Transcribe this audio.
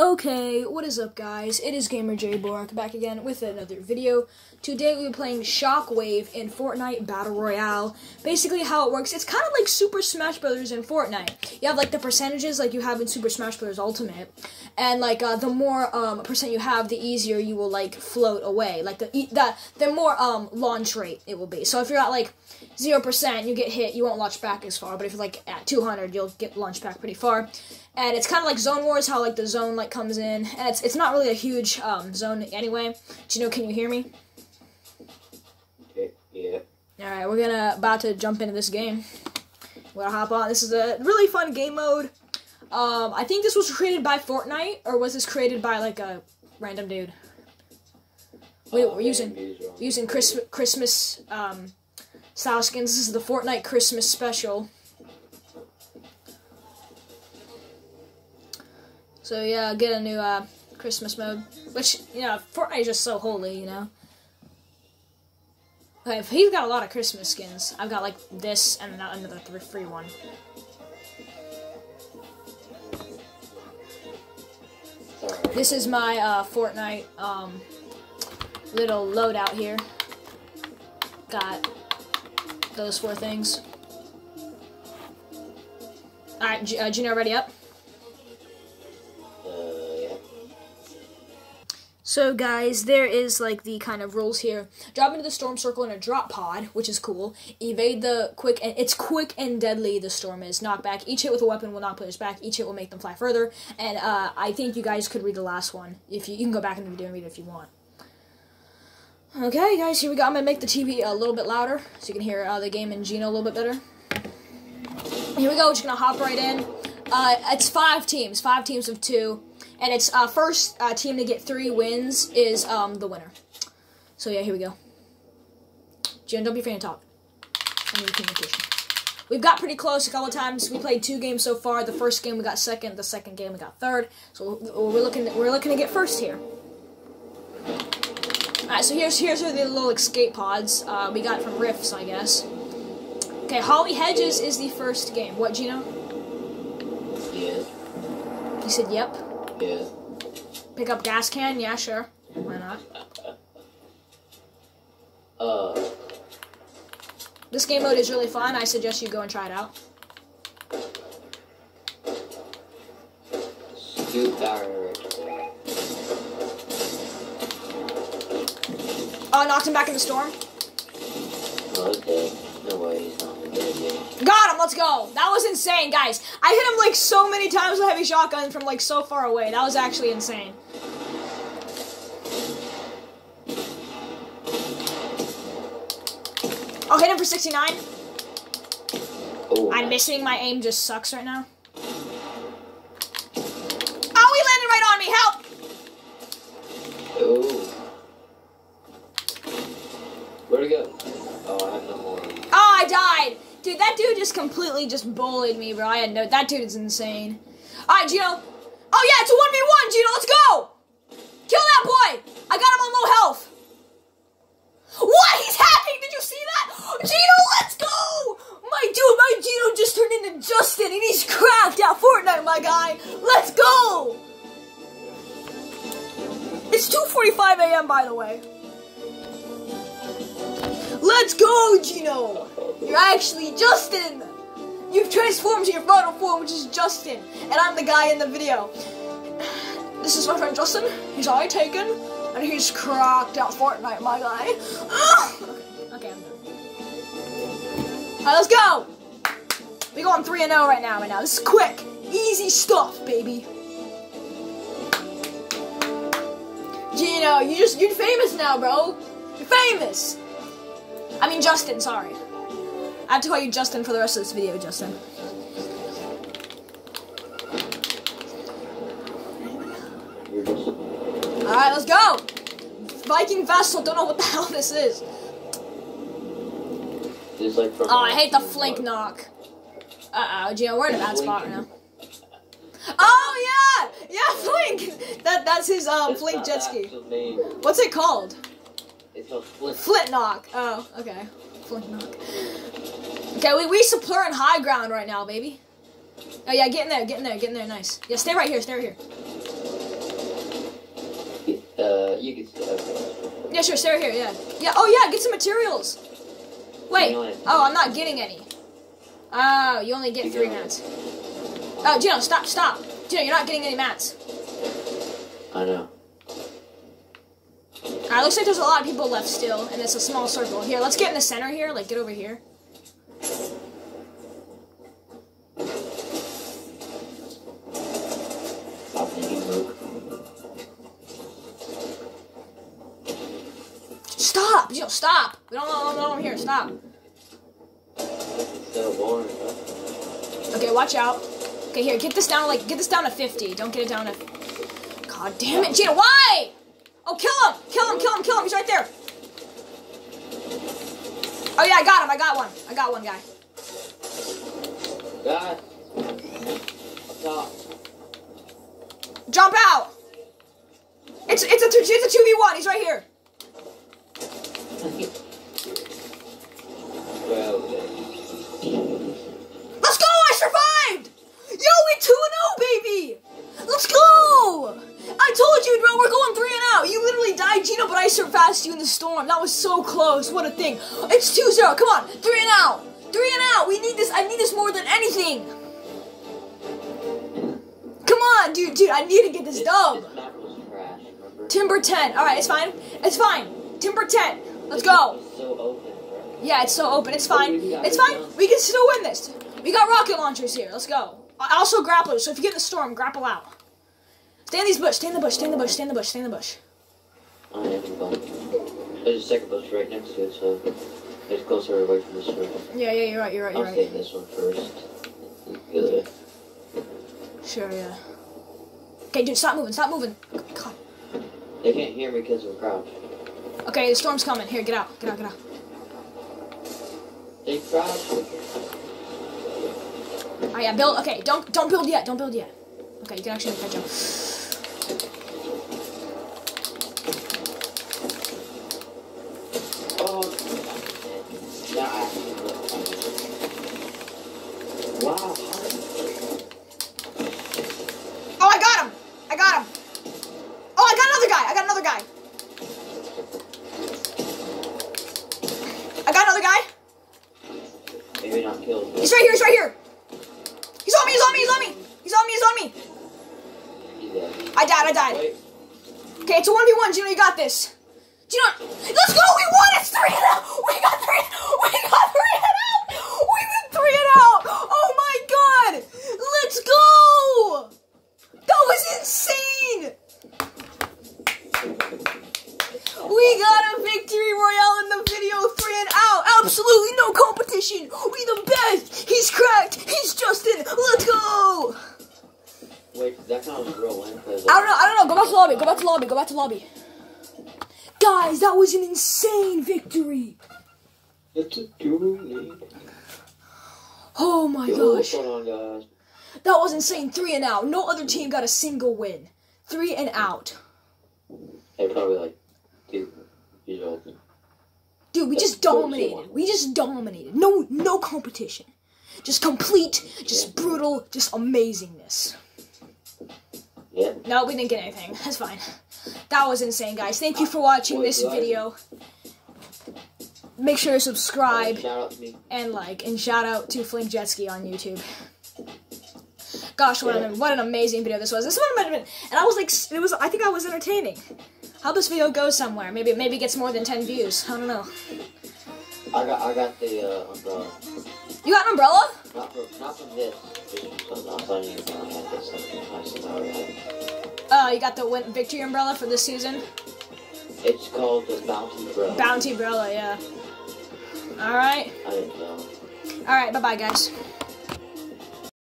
Okay, what is up guys? It is Gamer J Bork back again with another video. Today we'll be playing Shockwave in Fortnite Battle Royale. Basically how it works, it's kind of like Super Smash Bros. in Fortnite. You have like the percentages like you have in Super Smash Bros. Ultimate. And like uh, the more um, percent you have, the easier you will like float away. Like the the, the more um, launch rate it will be. So if you're at like 0%, you get hit, you won't launch back as far. But if you're like at 200, you'll get launched back pretty far and it's kind of like Zone Wars, how like the zone like comes in, and it's it's not really a huge um, zone anyway. Do you know? Can you hear me? Yeah. All right, we're gonna about to jump into this game. We're gonna hop on. This is a really fun game mode. Um, I think this was created by Fortnite, or was this created by like a random dude? We, Oh, we're using using Chris, Christmas um, style skins. This is the Fortnite Christmas special. So yeah, get a new uh, Christmas mode, which you know Fortnite is just so holy, you know. Okay, he's got a lot of Christmas skins. I've got like this and another free one. This is my uh, Fortnite um, little loadout here. Got those four things. Alright, uh, Gino, ready up? So guys, there is like the kind of rules here. Drop into the storm circle in a drop pod, which is cool. Evade the quick and it's quick and deadly. The storm is knockback. Each hit with a weapon will knock players back. Each hit will make them fly further. And uh, I think you guys could read the last one if you, you can go back in the video and read it if you want. Okay, guys, here we go. I'm gonna make the TV a little bit louder so you can hear uh, the game and Gino a little bit better. Here we go. We're just gonna hop right in. Uh, it's five teams, five teams of two, and it's uh, first uh, team to get three wins is um, the winner. So yeah, here we go. Jen, don't be afraid to talk. I need communication. We've got pretty close a couple of times. We played two games so far. The first game we got second. The second game we got third. So we're looking. We're looking to get first here. All right. So here's here's the little escape pods uh, we got from Rifts, I guess. Okay, Holly Hedges is the first game. What, Gino? Yeah. You said yep. Yeah. Pick up gas can? Yeah, sure. Why not? Uh, This game mode is really fun. I suggest you go and try it out. power. Oh, knocked him back in the storm. Okay. No way Got him. Let's go. That was insane, guys. I hit him like so many times with a heavy shotgun from like so far away. That was actually insane. Oh, hit him for 69. Oh, I'm missing. My aim just sucks right now. Oh, he landed right on me. Help! Oh. Where'd it go? Oh, I have no more. Oh, I died. Dude, that dude just just bullied me, bro. I had no. That dude is insane. All right, Gino. Oh yeah, it's a one v one, Gino. Let's go. Kill that boy. I got him on low health. What? He's hacking. Did you see that? Gino, let's go. My dude, my Gino just turned into Justin, and he's cracked at Fortnite, my guy. Let's go. It's 2:45 a.m. by the way. Let's go, Gino! You're actually Justin! You've transformed to your final form, which is Justin, and I'm the guy in the video. This is my friend Justin. He's eye taken, and he's cracked out Fortnite, my guy. okay, okay, I'm done. Alright, let's go! We going 3 0 right now, right now. This is quick, easy stuff, baby. Gino, you just, you're famous now, bro. You're famous! I mean Justin, sorry. I have to call you Justin for the rest of this video, Justin. Alright, let's go! Viking Vessel, don't know what the hell this is. Like. Oh, I hate the flink knock. Uh oh, Gino, we're in a bad spot right now. Oh yeah! Yeah, Flink! That that's his um It's Flink jet ski. What's it called? It's a flint. Flint knock. Oh, okay. Flint knock. Okay, we we supplying high ground right now, baby. Oh yeah, get in there, get in there, get in there, nice. Yeah, stay right here, stay right here. Uh, you can stay. Okay. Yeah, sure, stay right here. Yeah, yeah. Oh yeah, get some materials. Wait. Oh, I'm not getting any. Oh, you only get You three mats. Oh, Gino, stop, stop. Gino, you're not getting any mats. I know. Alright, looks like there's a lot of people left still, and it's a small circle. Here, let's get in the center here. Like, get over here. Stop thinking, Luke. Stop! Gino, stop! We don't want no here. Stop. So boring. Okay, watch out. Okay, here, get this down. Like, get this down to 50. Don't get it down to. God damn it, Gino! Why? Oh, kill him! Kill him! Kill him! Kill him! He's right there. Oh yeah, I got him. I got one. I got one guy. God. Stop. Jump out! It's it's a it's a two v one. He's right here. Let's go! I survived! Yo, we 2 0, baby! Let's go! I told you, bro, we're going 3 and out. You literally died, Gino, but I surpassed you in the storm. That was so close. What a thing. It's 2 0. Come on. 3 and out. 3 and out. We need this. I need this more than anything. Come on, dude, dude. I need to get this dub. this map was trash, remember? Timber 10. Alright, it's fine. It's fine. Timber 10. Let's go. It's so open, bro. Yeah, it's so open. It's fine. It's fine. We can still win this. We got rocket launchers here. Let's go. Also grapplers. So if you get in the storm, grapple out. Stay in these bush. Stay in the bush. Stay in the bush. Stay in the bush. Stay in the bush. I fun. There's a second bush right next to it, so it's closer away from this one. Yeah, yeah, you're right. You're right. I'll You're stay right. in this one first. Sure, yeah. Okay, dude, stop moving. Stop moving. God. They can't hear me because of crouch. Okay, the storm's coming. Here, get out. Get out. Get out. Oh yeah, build. Okay, don't don't build yet. Don't build yet. Okay, you can actually make that jump. I died, I died. Okay, it's a 1v1, Gino, you got this. Gino, let's go! We won! It's 3 0! We got 3 lobby. Go back to lobby. Go back to lobby. Guys, that was an insane victory. It's a two Oh my Yo, gosh, what's going on, guys? that was insane. Three and out. No other team got a single win. Three and out. Hey, probably like two years old. Dude, we just dominated. We just dominated. No, no competition. Just complete, just brutal, just amazingness. Yeah. No, we didn't get anything. That's fine. That was insane, guys. Thank you for watching this video. Make sure to subscribe. Shout out to me. and like and shout out to Flink Jetski on YouTube. Gosh, what an what an amazing video this was. This one might have been, and I was like, it was. I think I was entertaining. How this video goes somewhere? Maybe maybe gets more than ten views. I don't know. I got I got the uh, umbrella. You got an umbrella? Not from not from this. Just from something else. I didn't even know I had this. Something I still already had. Oh, you got the win- victory umbrella for this season. It's called the Bounty Umbrella. Bounty umbrella, yeah. All right, I didn't know. all right. Bye bye, guys.